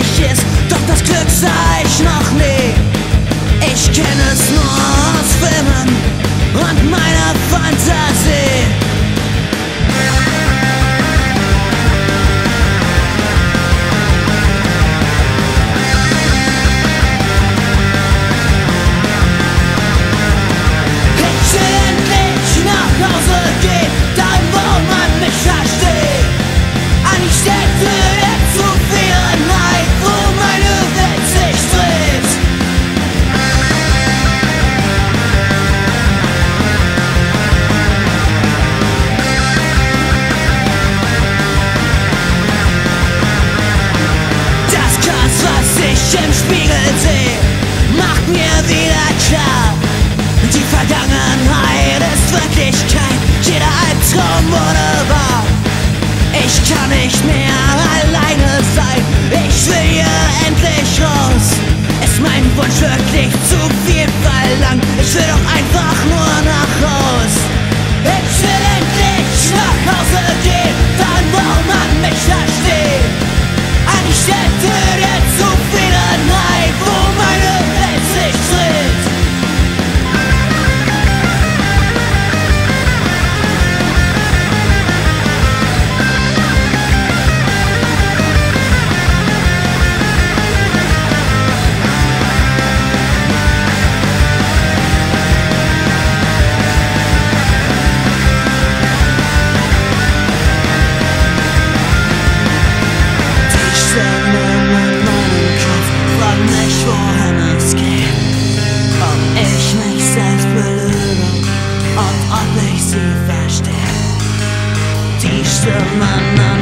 möglich ist, doch das Glück sah ich noch nie. Ich kenne es nur aus Filmen und meiner Fantasie. Alter. Die Vergangenheit ist Wirklichkeit, jeder Albtraum wurde wahr. Ich kann nicht mehr alleine sein, ich will hier endlich raus. Ist mein Wunsch wirklich zu viel verlangt? Ich will doch einfach nur nach Hause. My, my.